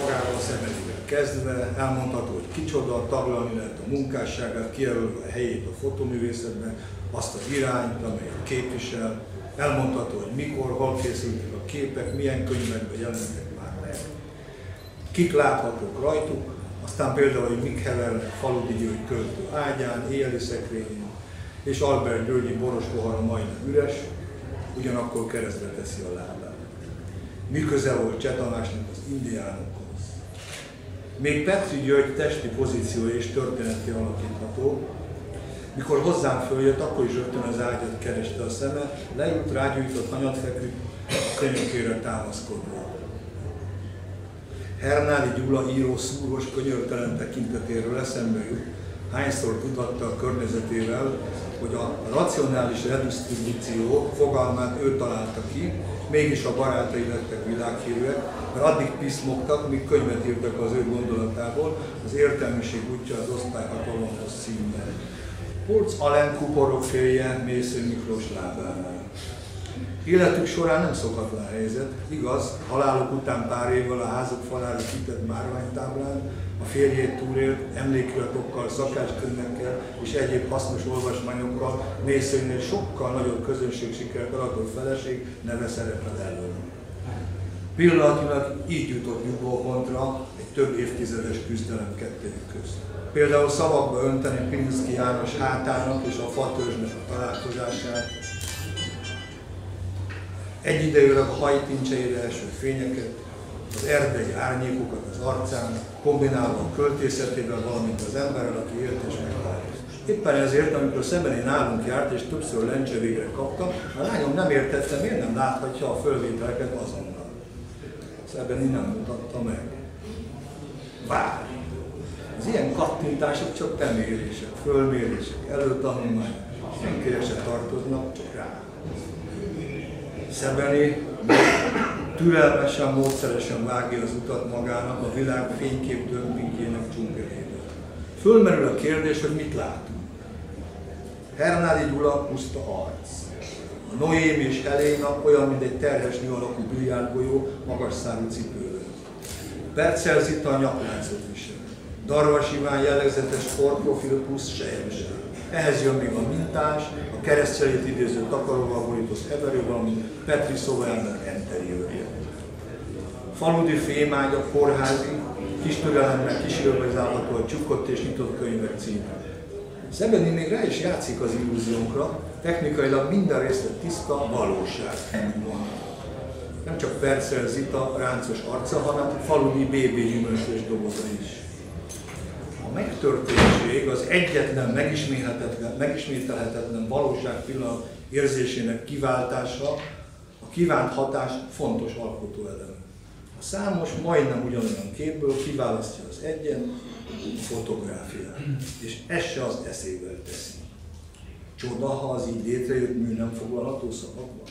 magával Szemelivel kezdve, elmondható, hogy kicsoda, taglalni lehet a munkásságát, kijelölve a helyét a fotoművészetben, azt az irányt, amelyet képvisel, elmondható, hogy mikor, hol készültek a képek, milyen könyvekben jelentek már meg. Kik láthatók rajtuk, aztán például, hogy Mik Heller faludi György költő ágyán, éjjeli szekrényén, és Albert Györgyi boros pohara majdnem üres, ugyanakkor keresztbe teszi a lábát. Mi köze volt Csetanásnak az indiánokhoz? Még Petri György testi pozíciója és történeti alakítható. Mikor hozzám följött, akkor is rögtön az ágyat kereste a szeme, leült, rágyújtott, hanyat feküdt, a könyökére támaszkodva. Hernádi Gyula író szúros, könyörtelen tekintetéről eszembe jut, hányszor tudatta a környezetével, hogy a racionális redistribúció fogalmát ő találta ki, mégis a barátai lettek világhírűek, mert addig piszmogtak, míg könyvet írtak az ő gondolatából, az értelmiség útja az osztályhatalomhoz címben. Pulc Alen kuporok félje Mésző Miklós lábánál. Életük során nem szokatlan helyzet, igaz, haláluk után pár évvel a házuk falára kitett márványtáblán, a férjét túlélt, emlékiratokkal, szakácskönyvekkel és egyéb hasznos olvasmányokkal Mészőnél sokkal nagyobb közönségsikert arató feleség neve szerepel elől. Pillanatnyilag így jutott nyugodpontra egy több évtizedes küzdelem kettőjük közt. Például szavakba önteni Pilinszki János hátának és a fatörzsnek a találkozását, egyidejűleg a hajtincseire eső fényeket, az erdei árnyékokat az arcán, kombinálva a költészetével, valamint az emberrel, aki élt és megvált. Éppen ezért, amikor szemben nálunk járt, és többször lencse végre kaptam, a lányom nem értette, miért nem láthatja a fölvételeket azonnal. Szeben innen mutatta meg. Várj! Az ilyen kattintások csak temérések, fölmérések, előtanulmányok, senkire se tartoznak, csak rá. Szebeni türelmesen, módszeresen vágja az utat magának a világ fénykép dömpingjének dzsungelébe. Fölmerül a kérdés, hogy mit látunk. Hernádi Gyula puszta arc. A Noém és Helena olyan, mint egy terhes nő alakú biliárdgolyó magas szárú cipőről. Perccel Zita a nyakláncot visel. Darvas Iván jellegzetes sportprofil plusz sejemség. Ehhez jön még a mintás, a keresztjelét idéző takaróval borított heverő, valamint Petri szobajának enteriőrje. Faludi fémágya, kórházi, kis türelemmel kísérletezálható a csukott és nyitott könyvek címe. Szebeni még rá is játszik az illúziónkra, technikailag minden részlet tiszta, valóság. Nem csak Percel Zita ráncos arca, hanem faludi BB gyümölcsös doboza is a megtörténtség az egyetlen megismételhetetlen, megismételhetetlen valóság pillanat érzésének kiváltása, a kívánt hatás fontos alkotóelem. A számos, majdnem ugyanolyan képből kiválasztja az egyen fotográfiát, és ez se az eszével teszi. Csoda, ha az így létrejött mű nem foglalható szavakban.